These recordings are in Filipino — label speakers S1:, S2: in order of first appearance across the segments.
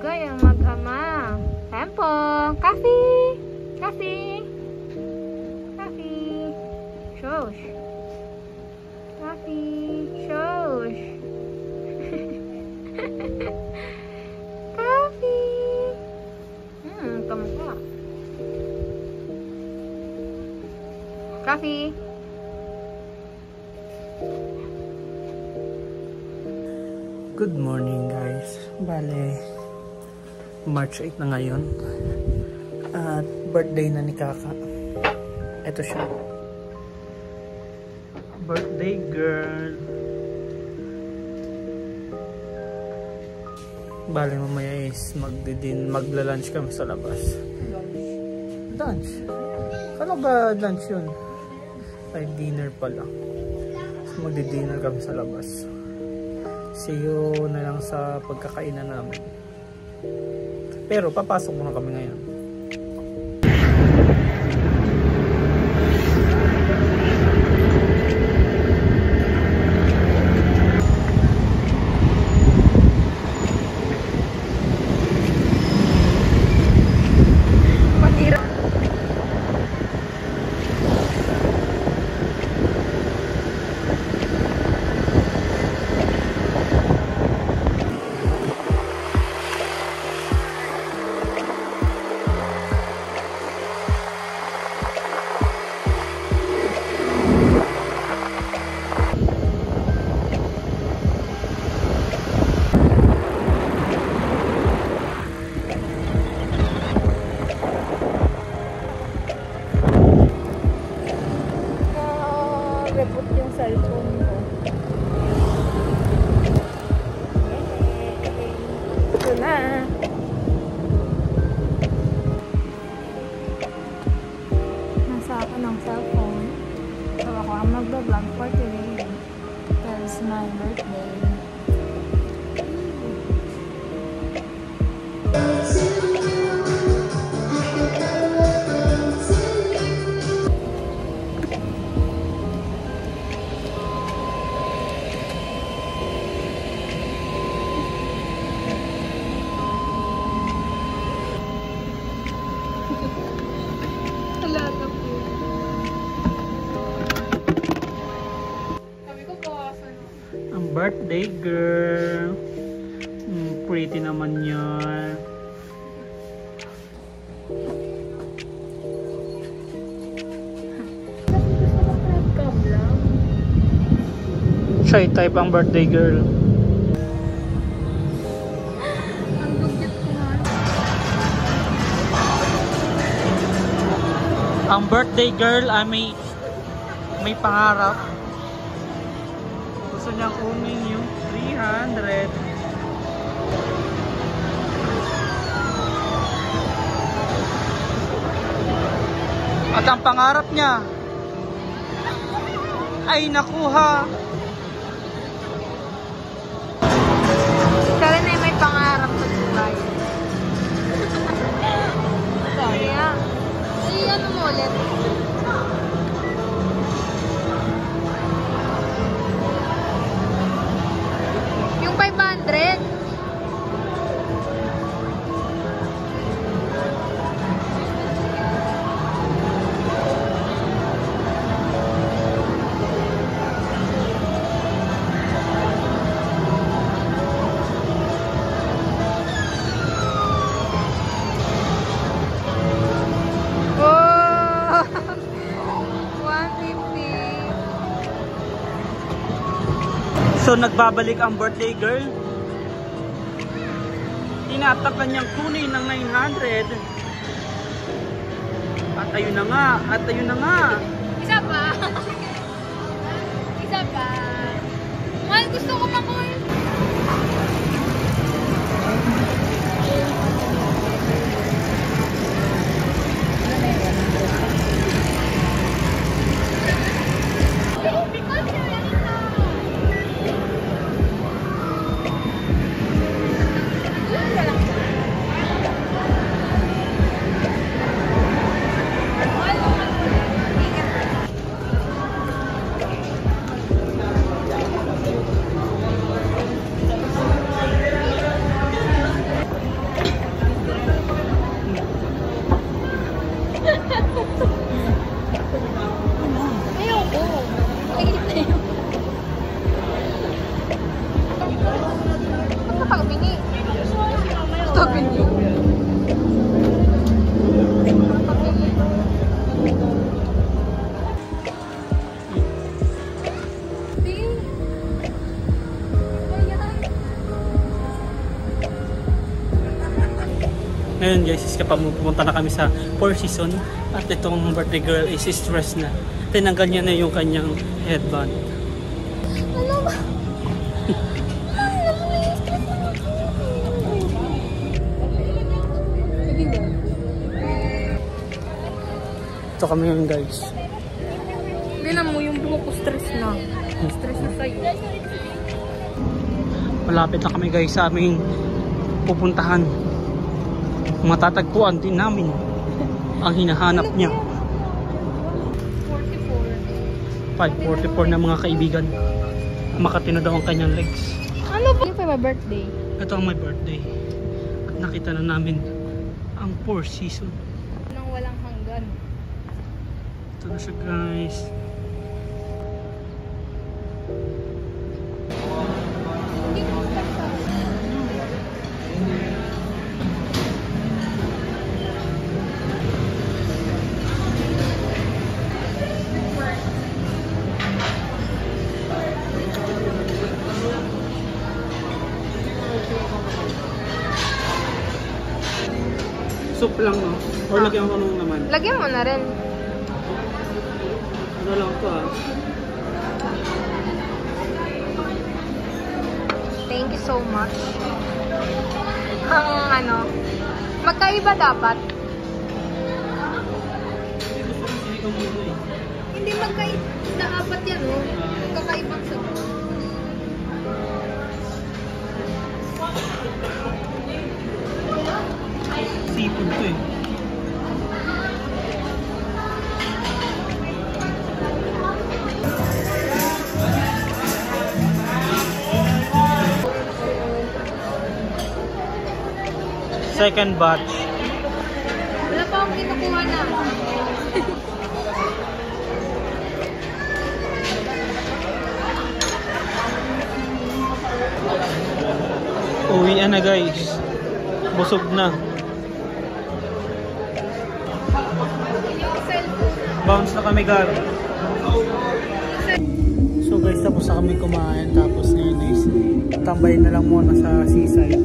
S1: Malunggay ang mag-ama. Tempo! Coffee! Coffee! Coffee! Shosh! Coffee! Shosh! Coffee! Hmm, kamuha. Coffee!
S2: Good morning guys. Bale, March 8 na ngayon. At birthday na ni Kaka. Ito siya. Birthday girl. Bale, mamaya is magdidin, magla-lunch kami sa labas. Lunch? Kala ba lunch yun? Ay, dinner pala. So, magdi-dinner kami sa labas. See you na lang sa pagkakainan namin. Pero papasok muna kami ngayon.
S1: Cellphone ko. Ito na. Nasa ako ng cellphone. So ako ang magbablog for today. Because my birthday.
S2: Birthday girl. Mm, pretty naman
S1: lang.
S2: Shy type ang birthday girl.
S1: Ang
S2: birthday girl ay may may pangarap. Niyang kunin yung 300. At ang pangarap niya ay nakuha. So nagbabalik ang birthday girl. Tinatakpan niyang kunin ng 900. At ayun na nga, at ayun na nga.
S1: Isa pa. Isa pa. Mahal, gusto ko makuha. 해요, 뭐. 되겠네요.
S2: Ngayon guys, is kapag pupunta na kami sa Four Seasons at itong birthday girl is stress na. Tinanggal niya na yung kanyang headband.
S1: Ano ba?
S2: Ito kami ngayon guys.
S1: Tingnan mo yung buhok ko stress na. Stress na sa'yo.
S2: Malapit na kami guys sa aming pupuntahan. Matatagpuan din namin ang hinahanap niya.
S1: 44.
S2: 544 na mga kaibigan. Makatino daw ang kanyang legs.
S1: Ano ba? Pa my birthday.
S2: Ito ang my birthday. At nakita na namin ang Four Season.
S1: Nang walang hanggan.
S2: Ito na siya guys. Soup lang no? Or lagyan ko nung naman.
S1: Lagyan mo na rin.
S2: Ano lang to ah.
S1: Thank you so much. Ang ano, magkaiba dapat. Hindi magkaiba. Dapat yan, oh. Magkakaibang
S2: Seafood to eh. Second batch.
S1: Wala pa akong kinukuha na.
S2: Uwian na guys. Busog na. Bounce na kami gar. So guys, tapos na kami kumain. Tapos ngayon is tambay na lang muna sa seaside.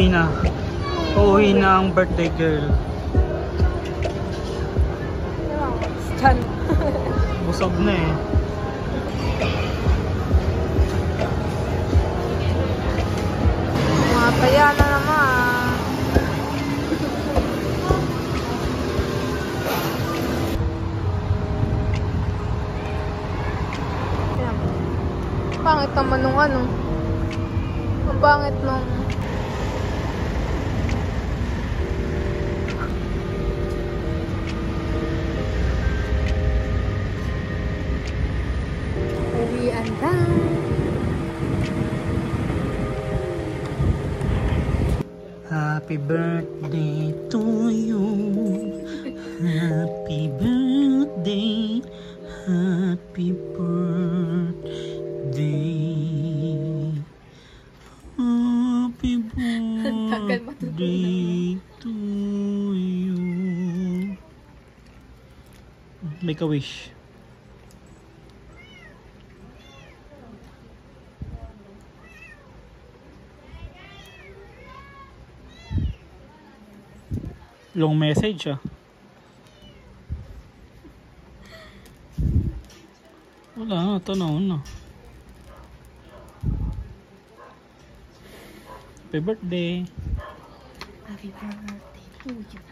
S2: Uuwi na. Uuwi na ang birthday girl.
S1: Stan.
S2: Busog na eh.
S1: Mga taya na naman. Pangit naman nung ano. Ang pangit nung...
S2: Happy birthday to you. Happy birthday. Happy birthday. Happy birthday to you. Make a wish. Long message à Wala na, ito na una. Happy birthday.
S1: Happy birthday to you.